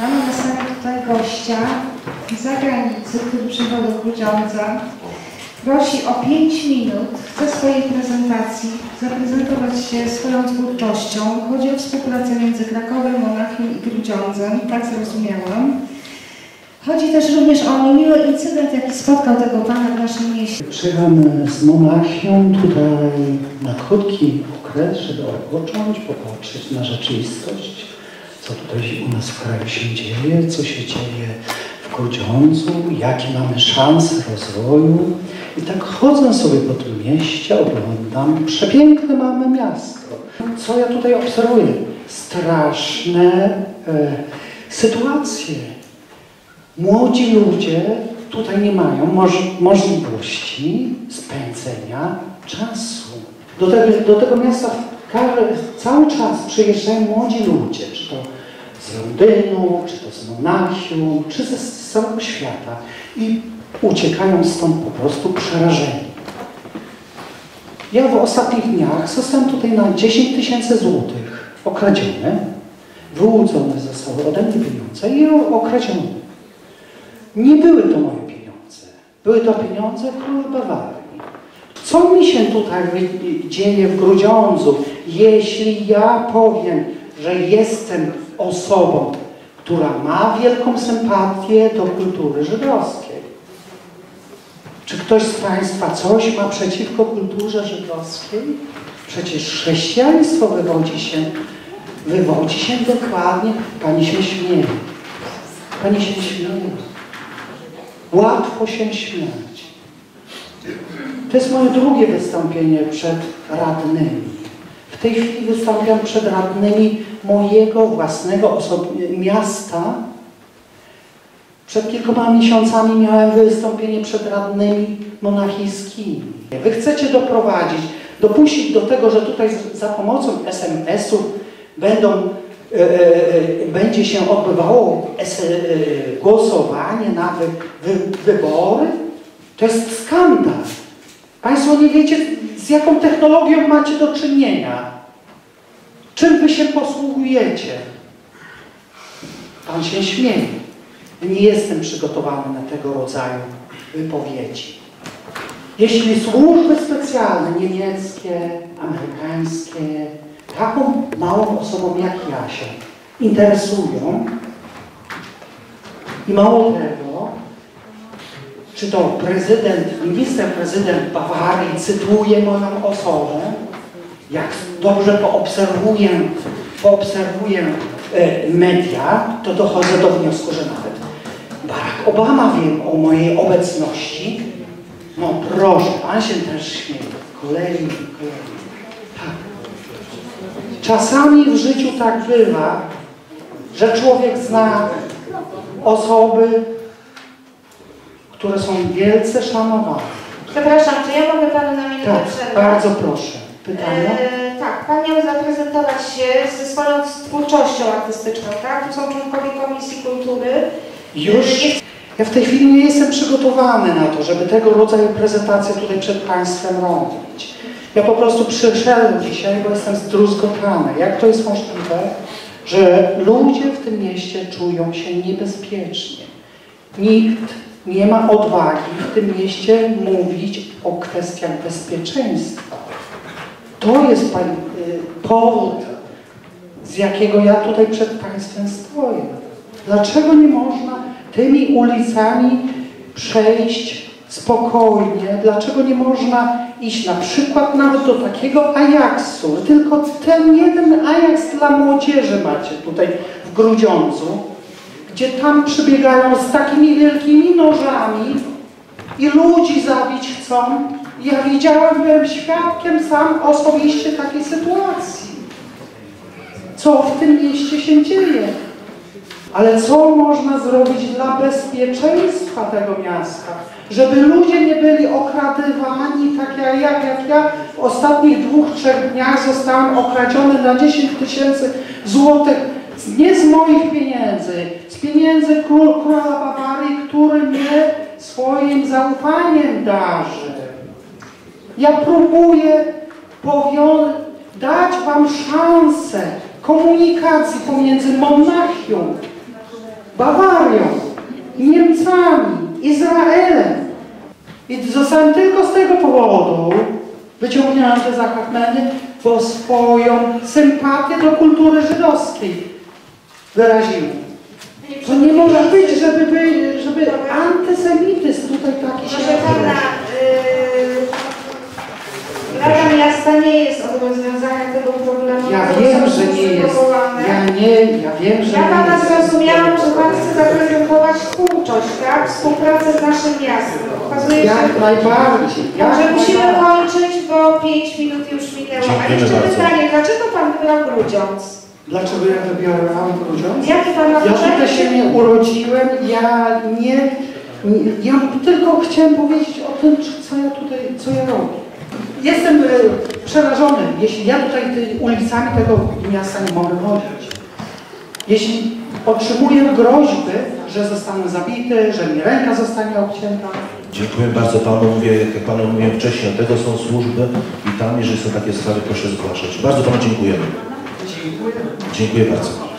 Mamy następnie tutaj gościa z zagranicy, który przyjechał do Grudziądza. Prosi o 5 minut, chce swojej prezentacji zaprezentować się swoją twórczością. Chodzi o współpracę między Krakowem, Monachium i Grudziądzem, tak zrozumiałam. Chodzi też również o niemiły incydent, jaki spotkał tego pana w naszym mieście. Przyjechałem z Monachium tutaj na krótki okres, żeby odpocząć, popatrzeć na rzeczywistość, co tutaj u nas w kraju się dzieje, co się dzieje w Grudziądzu, jakie mamy szanse rozwoju. I tak chodzę sobie po tym mieście, oglądam, przepiękne mamy miasto. Co ja tutaj obserwuję? Straszne e, sytuacje. Młodzi ludzie tutaj nie mają moż możliwości spędzenia czasu. Do tego, do tego miasta każdy, cały czas przyjeżdżają młodzi ludzie, czy to z Londynu, czy to z Monachium, czy ze z całego świata i uciekają stąd po prostu przerażeni. Ja w ostatnich dniach zostałem tutaj na 10 tysięcy złotych okradziony, wyłudzone zostały ode mnie pieniądze i okradzione. Nie były to moje pieniądze. Były to pieniądze król Bawarii. Co mi się tutaj dzieje w Grudziądzu, jeśli ja powiem, że jestem osobą, która ma wielką sympatię do kultury żydowskiej? Czy ktoś z Państwa coś ma przeciwko kulturze żydowskiej? Przecież chrześcijaństwo wywodzi się, wywodzi się dokładnie, Pani się śmieje. Pani się śmieje. Łatwo się śmiać. To jest moje drugie wystąpienie przed radnymi. W tej chwili wystąpiam przed radnymi mojego własnego miasta. Przed kilkoma miesiącami miałem wystąpienie przed radnymi monachijskimi. Wy chcecie doprowadzić, dopuścić do tego, że tutaj za pomocą SMS-ów będą E, e, będzie się odbywało e, głosowanie na wy, wybory, to jest skandal. Państwo nie wiecie, z jaką technologią macie do czynienia. Czym wy się posługujecie? Pan się śmieje. Nie jestem przygotowany na tego rodzaju wypowiedzi. Jeśli służby specjalne, niemieckie, amerykańskie, taką małą osobą jak ja się interesują i mało tego, czy to prezydent, minister prezydent Bawarii cytuje moją osobę, jak dobrze poobserwuję, poobserwuję e, media, to dochodzę do wniosku, że nawet Barack Obama wie o mojej obecności. No proszę, pan się też śmieje. Kolei, kolei. Czasami w życiu tak bywa, że człowiek zna osoby, które są wielce szanowane. Przepraszam, czy ja mogę Panu na minutę tak, przerwać? bardzo proszę. Pytanie? E, tak, Pan miał zaprezentować się ze swoją twórczością artystyczną, tak? Tu są członkowie Komisji Kultury. Już? E, ja w tej chwili nie jestem przygotowany na to, żeby tego rodzaju prezentację tutaj przed Państwem robić. Ja po prostu przyszedłem dzisiaj, bo jestem zdruzgotany. Jak to jest możliwe, że ludzie w tym mieście czują się niebezpiecznie? Nikt nie ma odwagi w tym mieście mówić o kwestiach bezpieczeństwa. To jest pan, y, powód, z jakiego ja tutaj przed Państwem stoję. Dlaczego nie można tymi ulicami przejść spokojnie? Dlaczego nie można iść na przykład nawet do takiego Ajaxu. Tylko ten jeden Ajax dla młodzieży macie tutaj w Grudziądzu, gdzie tam przybiegają z takimi wielkimi nożami i ludzi zabić chcą. Ja widziałem, byłem świadkiem sam osobiście takiej sytuacji. Co w tym mieście się dzieje? Ale co można zrobić dla bezpieczeństwa tego miasta? Żeby ludzie nie byli okradywani tak jak ja, jak ja w ostatnich dwóch, trzech dniach zostałem okradziony na 10 tysięcy złotych nie z moich pieniędzy, z pieniędzy król, króla Bawarii, który mnie swoim zaufaniem darzy. Ja próbuję dać Wam szansę komunikacji pomiędzy Monachium Bawarią, Niemcami, Izraelem. I zostałem tylko z tego powodu, wyciągnąłem te zachachmeny, bo swoją sympatię do kultury żydowskiej wyraziłem. To nie może być, żeby, by, żeby antysemityzm tutaj taki się Proszę pana, yy, Rada Miasta nie jest od rozwiązania tego problemu. Ja to wiem, że nie jest. powołane. Ja nie, ja wiem, że Ja pana zrozumiałam, że pan chce zaprezentować twórczość, tak? Współpracę z naszym miastem. Okazuje się, Jak najbardziej. Jak że musimy najbardziej. kończyć, bo 5 minut już minęło. A jeszcze pytanie, dlaczego pan wybrał Grudziądz? Dlaczego ja wybierałam Grudziądz? Jaki pan ma Ja tutaj się nie urodziłem, ja nie, nie, ja tylko chciałem powiedzieć o tym, co ja tutaj, co ja robię. Jestem e, przerażony, jeśli ja tutaj ty, ulicami tego miasta nie mogę chodzić. Jeśli otrzymuję groźby, że zostanę zabity, że mi ręka zostanie obcięta. Dziękuję bardzo Panu. Mówię, jak Panu mówiłem wcześniej, od tego są służby i tam, jeżeli są takie sprawy, proszę zgłaszać. Bardzo Panu dziękujemy. Dziękuję. Dziękuję bardzo.